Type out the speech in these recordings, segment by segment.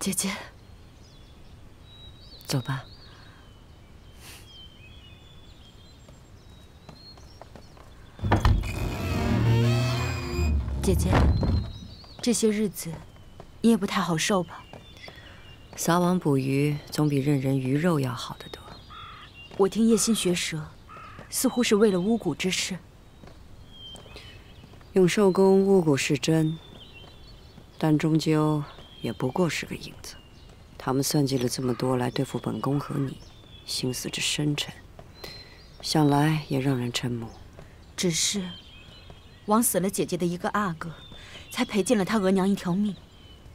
姐姐，走吧。姐姐，这些日子你也不太好受吧？撒网捕鱼总比任人鱼肉要好得多。我听叶心学舌，似乎是为了巫蛊之事。永寿宫巫蛊是真，但终究也不过是个影子。他们算计了这么多来对付本宫和你，心思之深沉，想来也让人瞠目。只是。枉死了姐姐的一个阿哥，才赔尽了他额娘一条命，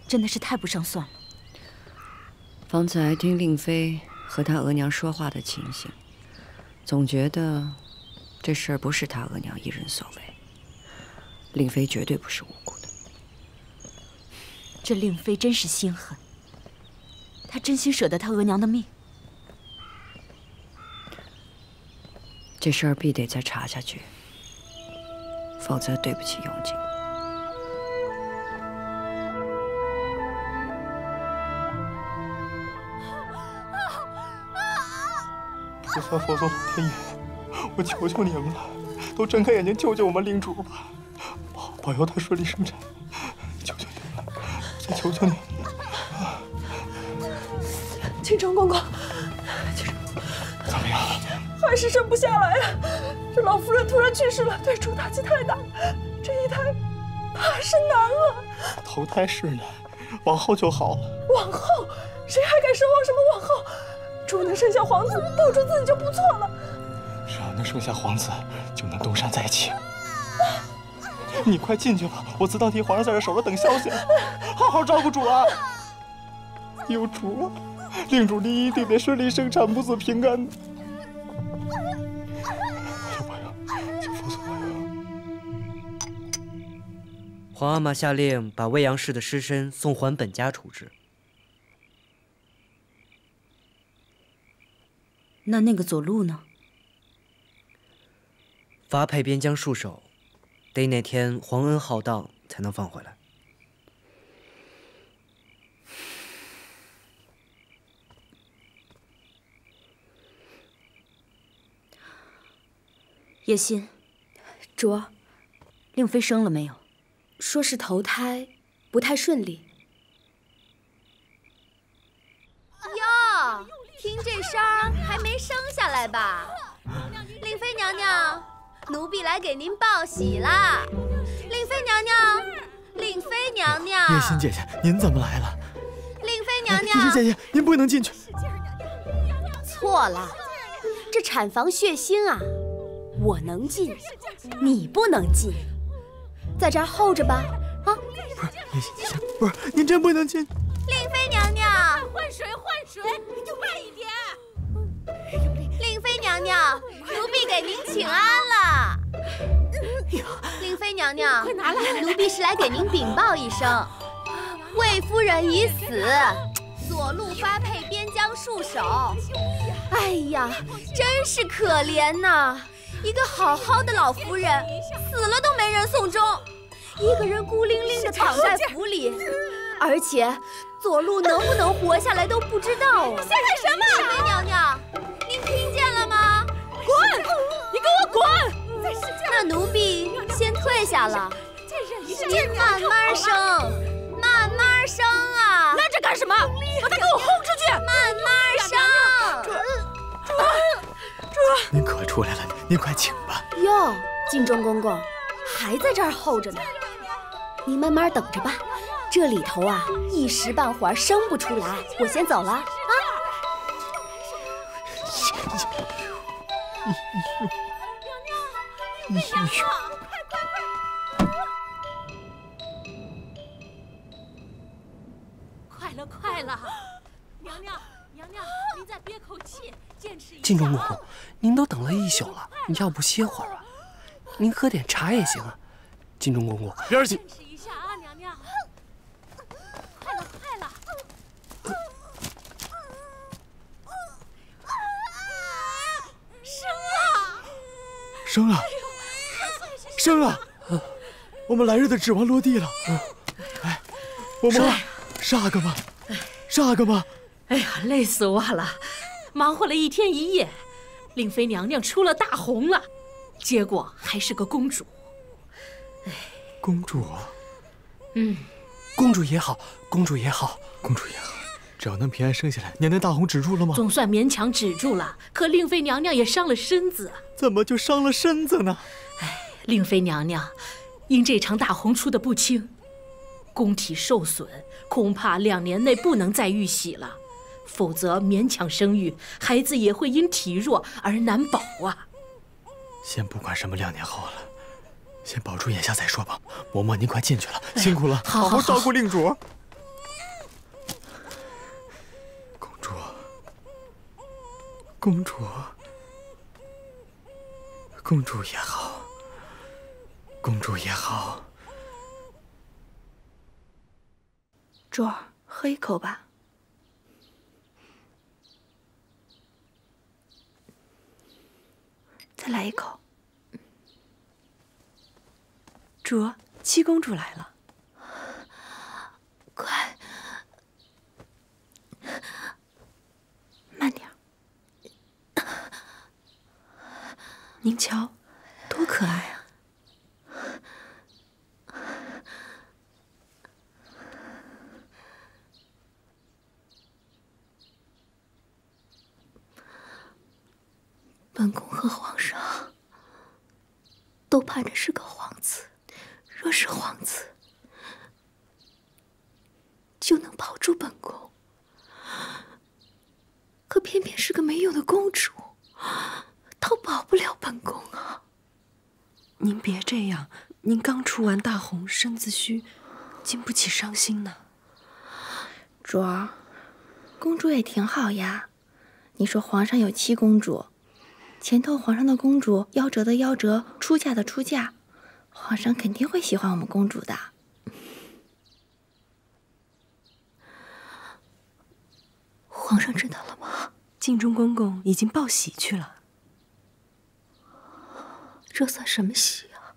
真的是太不上算了。方才听令妃和他额娘说话的情形，总觉得这事儿不是他额娘一人所为。令妃绝对不是无辜的。这令妃真是心狠，她真心舍得她额娘的命。这事儿必得再查下去。否则，对不起永景。菩萨佛祖老天爷，我求求你们了，都睁开眼睛救救我们令主吧，保保佑她顺利生产，再求求你。青城公公，怎么样？还是生不下来啊。这老夫人突然去世了，对主打击太大，这一胎怕是难了。头胎是难，往后就好了。往后，谁还敢奢望什么往后？主能生下皇子，保住自己就不错了。只要能生下皇子，就能东山再起。你快进去吧，我自当替皇上在这守着等消息。好好照顾主啊！有主了，令主您一定得顺利生产，母子平安。皇阿玛下令把未央氏的尸身送还本家处置。那那个左路呢？发配边疆戍守，得哪天皇恩浩荡才能放回来。叶心，卓，令妃生了没有？说是投胎不太顺利。哟，听这声儿还没生下来吧？令妃娘娘，奴婢来给您报喜啦！令妃娘娘，令妃娘娘，月心姐姐，您怎么来了？令妃娘娘，月心姐姐，您不能进去。错了，这产房血腥啊，我能进，你不能进。在这儿候着吧，啊！不是，叶心姐姐，不是，您真不能进。令妃娘娘，换水，换水，就慢一点。令妃娘娘，奴婢给您请安了。娘娘，快拿来！奴婢是来给您禀报一声，魏夫人已死，左路发配边疆戍守。哎呀，真是可怜呐！一个好好的老夫人，死了都没人送终。一个人孤零零的躺在府里，而且左路能不能活下来都不知道。你想干什么？令妃娘娘，您听见了吗？滚！你给我滚！那奴婢先退下了。您慢慢生，慢慢生啊！拦着干什么？把他给我轰出去！慢慢生。主，主，您可出来了，您快请吧。哟，敬忠公公还在这儿候着呢。您慢慢等着吧，这里头啊一时半会儿生不出来，我先走了啊。娘娘，娘娘，快快快！快了快了，娘娘娘娘，您再憋口气，坚持一下。晋忠公公，您都等了一宿了，你要不歇会儿啊？您喝点茶也行啊。晋忠公公，边去。生了，生了，我们来日的指望落地了。哎，嬷嬷，是阿哥吗？是阿哥吗？哎呀，累死我了！忙活了一天一夜，令妃娘娘出了大红了，结果还是个公主。哎，公主。嗯，公主也好，公主也好，公主也好，只要能平安生下来，娘娘大红止住了吗？总算勉强止住了，可令妃娘娘也伤了身子。怎么就伤了身子呢？哎，令妃娘娘因这场大红出的不轻，宫体受损，恐怕两年内不能再遇喜了。否则勉强生育，孩子也会因体弱而难保啊。先不管什么两年后了，先保住眼下再说吧。嬷嬷，您快进去了，辛苦了，好好照顾令主。公主，公主，公主也好，公主也好。珠儿，喝一口吧。再来一口。主，七公主来了，快，慢点。您瞧，多可爱啊！本宫和皇上都盼着是个皇子，若是皇子，就能保住本宫。可偏偏是个没用的公主，都保不了本宫啊！您别这样，您刚出完大红，身子虚，经不起伤心呢。主儿，公主也挺好呀。你说皇上有七公主。前头皇上的公主夭折的夭折，出嫁的出嫁，皇上肯定会喜欢我们公主的。皇上知道了吗？敬忠公公已经报喜去了。这算什么喜啊？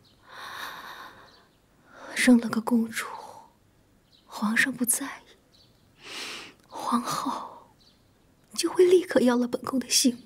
生了个公主，皇上不在意，皇后就会立刻要了本宫的性命。